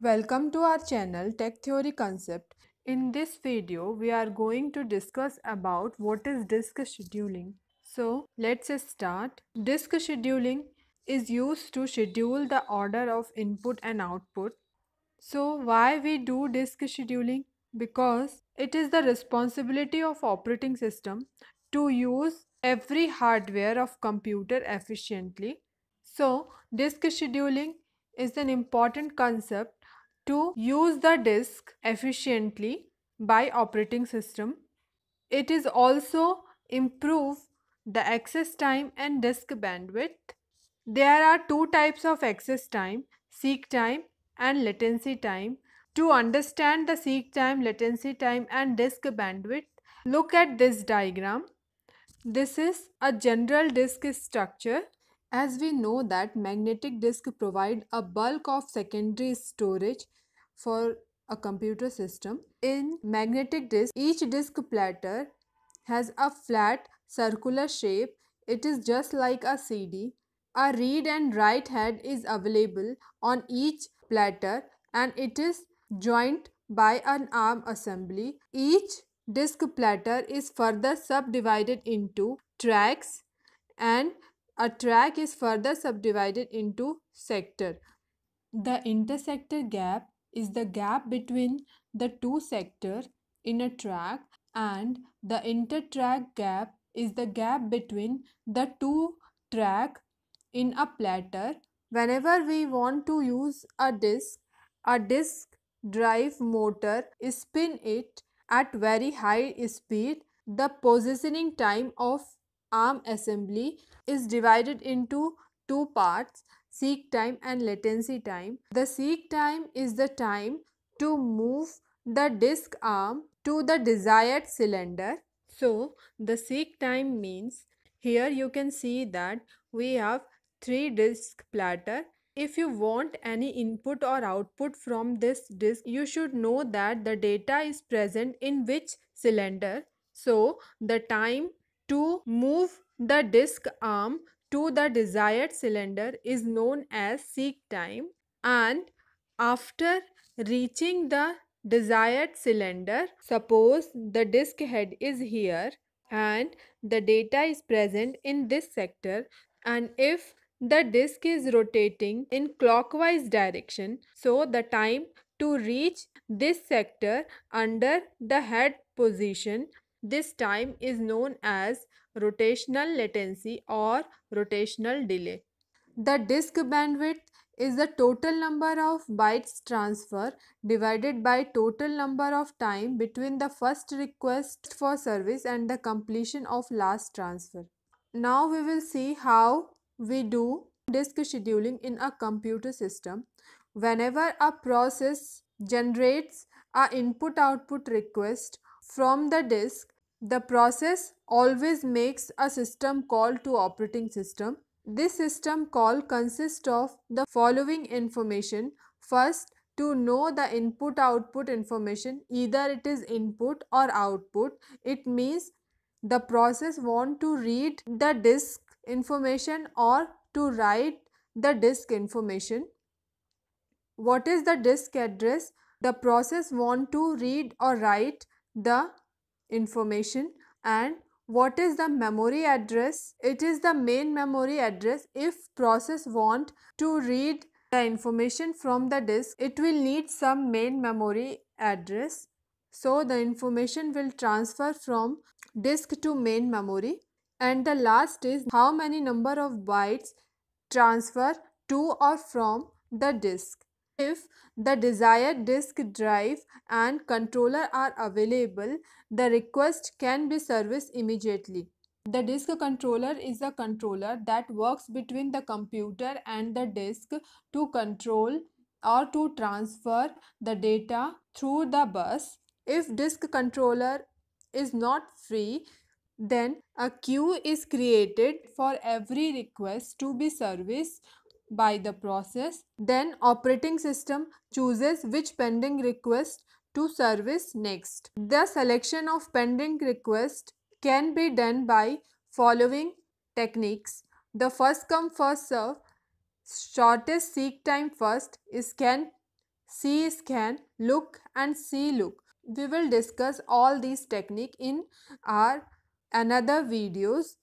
Welcome to our channel Tech Theory Concept. In this video, we are going to discuss about what is disk scheduling. So, let's start. Disk scheduling is used to schedule the order of input and output. So, why we do disk scheduling? Because it is the responsibility of operating system to use every hardware of computer efficiently. So, disk scheduling is an important concept to use the disk efficiently by operating system. It is also improve the access time and disk bandwidth. There are two types of access time, seek time and latency time. To understand the seek time, latency time and disk bandwidth, look at this diagram. This is a general disk structure. As we know that magnetic disk provide a bulk of secondary storage for a computer system. In magnetic disk, each disk platter has a flat circular shape. It is just like a CD. A read and write head is available on each platter and it is joined by an arm assembly. Each disk platter is further subdivided into tracks and a track is further subdivided into sector. The intersector gap is the gap between the two sector in a track and the intertrack gap is the gap between the two track in a platter. Whenever we want to use a disk, a disk drive motor spin it at very high speed. The positioning time of arm assembly is divided into two parts seek time and latency time. The seek time is the time to move the disk arm to the desired cylinder. So, the seek time means here you can see that we have three disk platter. If you want any input or output from this disk, you should know that the data is present in which cylinder. So, the time to move the disk arm to the desired cylinder is known as seek time and after reaching the desired cylinder suppose the disk head is here and the data is present in this sector and if the disk is rotating in clockwise direction so the time to reach this sector under the head position this time is known as rotational latency or rotational delay. The disk bandwidth is the total number of bytes transfer divided by total number of time between the first request for service and the completion of last transfer. Now we will see how we do disk scheduling in a computer system. Whenever a process generates a input output request from the disk, the process always makes a system call to operating system. This system call consists of the following information. First, to know the input output information either it is input or output it means the process want to read the disk information or to write the disk information what is the disk address the process want to read or write the information and what is the memory address. It is the main memory address. If process want to read the information from the disk it will need some main memory address. So the information will transfer from disk to main memory. And the last is how many number of bytes transfer to or from the disk if the desired disk drive and controller are available, the request can be serviced immediately. The disk controller is a controller that works between the computer and the disk to control or to transfer the data through the bus. If disk controller is not free, then a queue is created for every request to be serviced by the process. Then operating system chooses which pending request to service next. The selection of pending request can be done by following techniques. The first come first serve shortest seek time first scan, can C-SCAN, look and C-LOOK. We will discuss all these technique in our another videos.